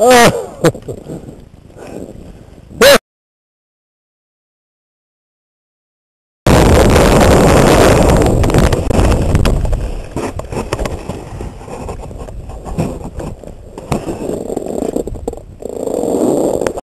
아.